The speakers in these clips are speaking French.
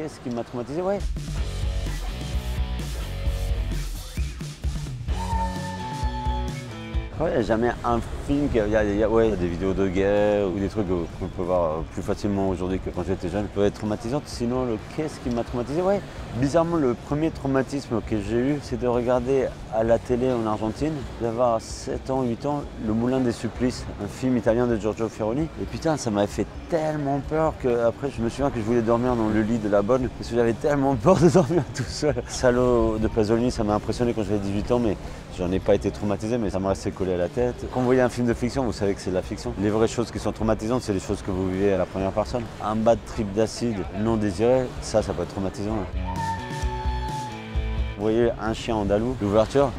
Qu'est-ce qui m'a traumatisé Ouais. Il a jamais un film. Il y a, il y a- ouais, des vidéos de guerre ou des trucs qu'on peut voir plus facilement aujourd'hui que quand j'étais jeune. peuvent être traumatisantes. Sinon, le qu'est-ce qui m'a traumatisé? Bizarrement, le premier traumatisme que j'ai eu, c'est de regarder à la télé en Argentine, d'avoir 7 ans, 8 ans, Le Moulin des Supplices, un film italien de Giorgio Ferroni. Et putain, ça m'avait fait tellement peur qu'après, je me souviens que je voulais dormir dans le lit de la bonne parce que j'avais tellement peur de dormir tout seul. Salaud de Pasolini, ça m'a impressionné quand j'avais 18 ans, mais J'en ai pas été traumatisé, mais ça m'a resté collé à la tête. Quand vous voyez un film de fiction, vous savez que c'est de la fiction. Les vraies choses qui sont traumatisantes, c'est les choses que vous vivez à la première personne. Un bas de trip d'acide non désiré, ça, ça peut être traumatisant. Vous voyez un chien andalou, l'ouverture,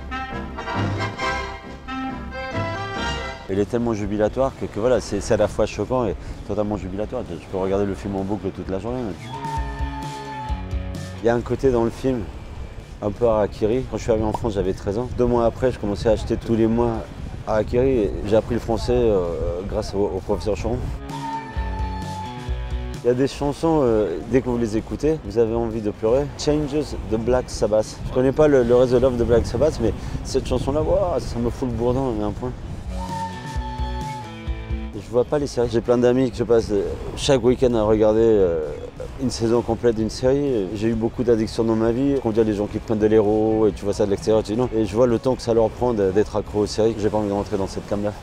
il est tellement jubilatoire que, que voilà, c'est à la fois choquant et totalement jubilatoire. Je peux regarder le film en boucle toute la journée. Il y a un côté dans le film un peu Harakiri. Quand je suis arrivé en France, j'avais 13 ans. Deux mois après, je commençais à acheter tous les mois Harakiri. et J'ai appris le français euh, grâce au, professeur Choron. Il y a des chansons, euh, dès que vous les écoutez, vous avez envie de pleurer. Changes de Black Sabbath. Je connais pas le, le reste de Black Sabbath, mais cette chanson-là, ça me fout le bourdon à un point. Je vois pas les séries. J'ai plein d'amis que je passe euh, chaque week-end à regarder une saison complète d'une série. J'ai eu beaucoup d'addictions dans ma vie. Quand il y a des gens qui prennent de l'héros et tu vois ça de l'extérieur, tu dis non. Et je vois le temps que ça leur prend d'être accro aux séries. J'ai pas envie de rentrer dans cette cam-là.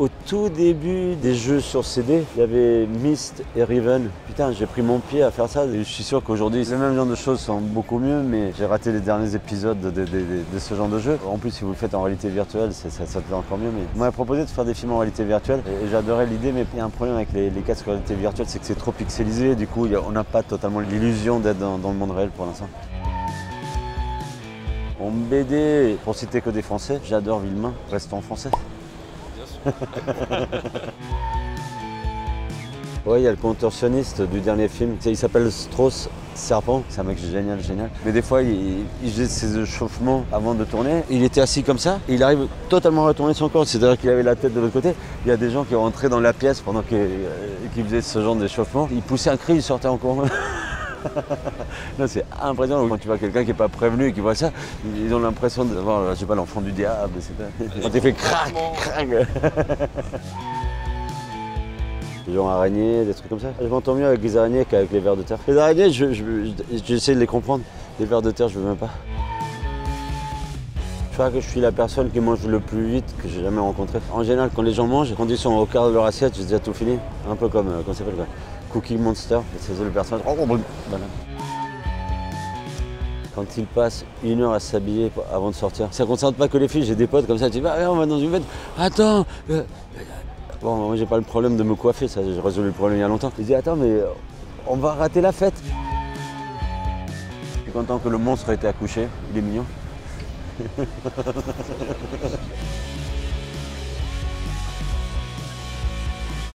Au tout début des jeux sur CD, il y avait Myst et Riven. Putain, j'ai pris mon pied à faire ça. Je suis sûr qu'aujourd'hui, le même genre de choses sont beaucoup mieux, mais j'ai raté les derniers épisodes de, ce genre de jeu. En plus, si vous le faites en réalité virtuelle, ça, ça fait encore mieux. Mais on m'a proposé de faire des films en réalité virtuelle j'adorais l'idée, mais il y a un problème avec les, casques en réalité virtuelle, c'est que c'est trop pixelisé. Du coup, on n'a pas totalement l'illusion d'être dans, le monde réel pour l'instant. En BD, pour citer que des Français, j'adore Villemain, restons français. Ouais, il y a le contorsionniste du dernier film. Il s'appelle Strauss Serpent. C'est un mec génial, génial. Mais des fois, il, faisait ses échauffements avant de tourner. Il était assis comme ça. Il arrive totalement à retourner son corps. C'est-à-dire qu'il avait la tête de l'autre côté. Il y a des gens qui rentraient dans la pièce pendant qu'il euh, qu'il faisait ce genre d'échauffement. Il poussait un cri, il sortait encore. Non, c'est impressionnant quand tu vois quelqu'un qui n'est pas prévenu et qui voit ça, ils ont l'impression d'avoir, je sais pas, l'enfant du diable. c'est- Quand il fait crac, crac. Des gens araignées, des trucs comme ça. Je m'entends mieux avec les araignées qu'avec les vers de terre. Les araignées, je- je- je- j'essaie de les comprendre. Les vers de terre, je veux même pas. Je crois que je suis la personne qui mange le plus vite que j'ai jamais rencontré. En général, quand les gens mangent, quand ils sont au quart de leur assiette, j'ai déjà tout fini. Un peu comme, euh, comment ça s'appelle quoi? Cookie Monster, c'est le personnage. Oh, voilà. Quand ils passent une heure à s'habiller avant de sortir, ça ne concerne pas que les filles, j'ai des potes comme ça, tu dis, ah, on va dans une fête, attends euh, Bon, moi j'ai pas le problème de me coiffer, ça j'ai résolu le problème il y a longtemps. Je dis, attends, mais euh, on va rater la fête. Je suis content que le monstre ait été accouché, il est mignon.